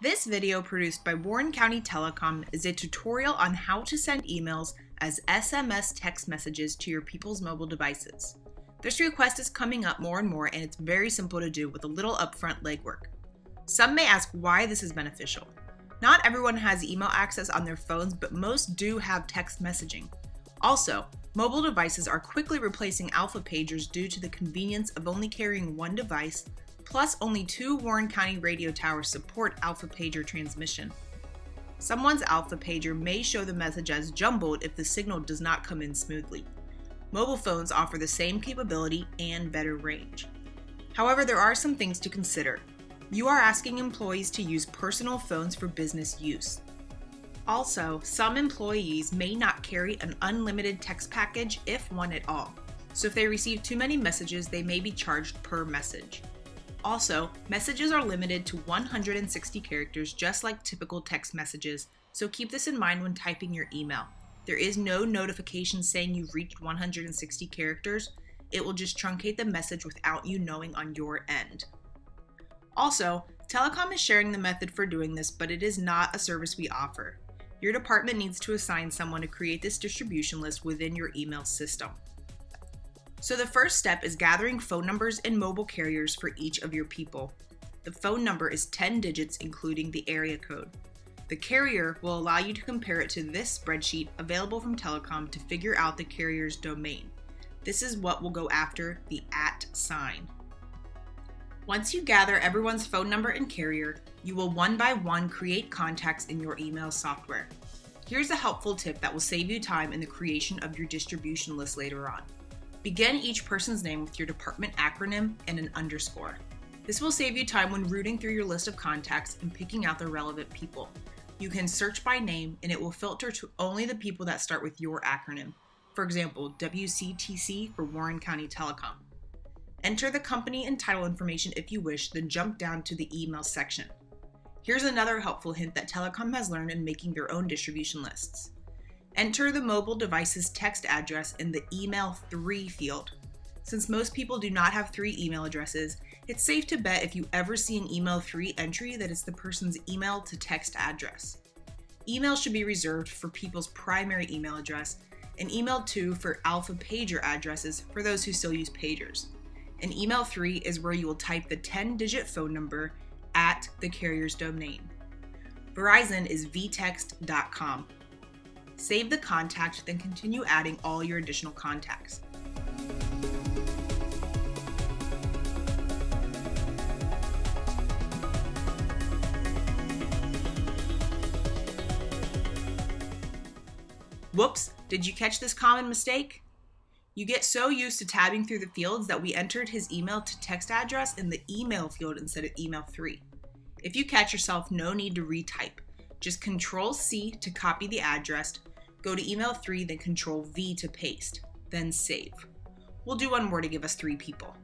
This video produced by Warren County Telecom is a tutorial on how to send emails as SMS text messages to your people's mobile devices. This request is coming up more and more and it's very simple to do with a little upfront legwork. Some may ask why this is beneficial. Not everyone has email access on their phones, but most do have text messaging. Also, mobile devices are quickly replacing alpha pagers due to the convenience of only carrying one device Plus, only two Warren County radio towers support Alpha Pager transmission. Someone's Alpha Pager may show the message as jumbled if the signal does not come in smoothly. Mobile phones offer the same capability and better range. However, there are some things to consider. You are asking employees to use personal phones for business use. Also, some employees may not carry an unlimited text package, if one at all. So, if they receive too many messages, they may be charged per message. Also, messages are limited to 160 characters just like typical text messages, so keep this in mind when typing your email. There is no notification saying you've reached 160 characters, it will just truncate the message without you knowing on your end. Also, Telecom is sharing the method for doing this, but it is not a service we offer. Your department needs to assign someone to create this distribution list within your email system. So the first step is gathering phone numbers and mobile carriers for each of your people. The phone number is 10 digits, including the area code. The carrier will allow you to compare it to this spreadsheet available from Telecom to figure out the carrier's domain. This is what we'll go after the at sign. Once you gather everyone's phone number and carrier, you will one by one create contacts in your email software. Here's a helpful tip that will save you time in the creation of your distribution list later on. Begin each person's name with your department acronym and an underscore. This will save you time when rooting through your list of contacts and picking out the relevant people. You can search by name and it will filter to only the people that start with your acronym. For example, WCTC for Warren County Telecom. Enter the company and title information if you wish, then jump down to the email section. Here's another helpful hint that Telecom has learned in making their own distribution lists. Enter the mobile device's text address in the email 3 field. Since most people do not have three email addresses, it's safe to bet if you ever see an email 3 entry that it's the person's email to text address. Email should be reserved for people's primary email address, and email 2 for alpha pager addresses for those who still use pagers. And email 3 is where you will type the 10 digit phone number at the carrier's domain. Verizon is vtext.com. Save the contact, then continue adding all your additional contacts. Whoops, did you catch this common mistake? You get so used to tabbing through the fields that we entered his email to text address in the email field instead of email 3. If you catch yourself, no need to retype. Just Control C to copy the address, go to email 3, then Control V to paste, then save. We'll do one more to give us three people.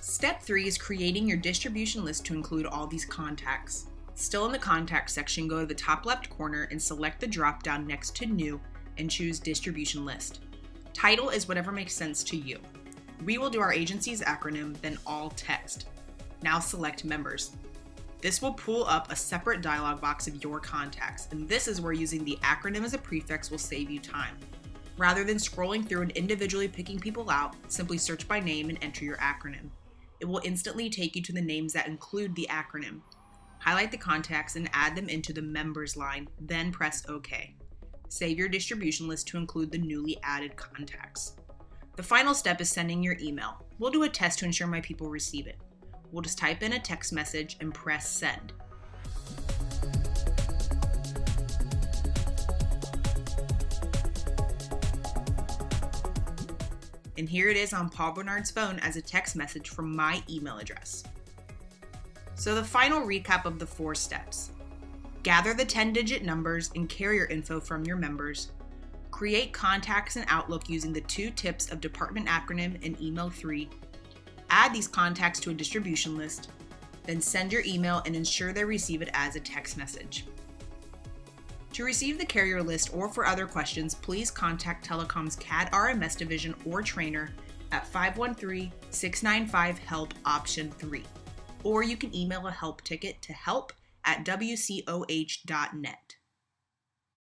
Step 3 is creating your distribution list to include all these contacts. Still in the Contact section, go to the top left corner and select the drop down next to New and choose Distribution List. Title is whatever makes sense to you. We will do our agency's acronym, then all text. Now select Members. This will pull up a separate dialog box of your contacts, and this is where using the acronym as a prefix will save you time. Rather than scrolling through and individually picking people out, simply search by name and enter your acronym. It will instantly take you to the names that include the acronym, Highlight the contacts and add them into the members line, then press OK. Save your distribution list to include the newly added contacts. The final step is sending your email. We'll do a test to ensure my people receive it. We'll just type in a text message and press send. And here it is on Paul Bernard's phone as a text message from my email address. So, the final recap of the four steps gather the 10 digit numbers and carrier info from your members, create contacts in Outlook using the two tips of department acronym and email 3, add these contacts to a distribution list, then send your email and ensure they receive it as a text message. To receive the carrier list or for other questions, please contact Telecom's CAD RMS division or trainer at 513 695 HELP Option 3 or you can email a help ticket to help at wcoh.net.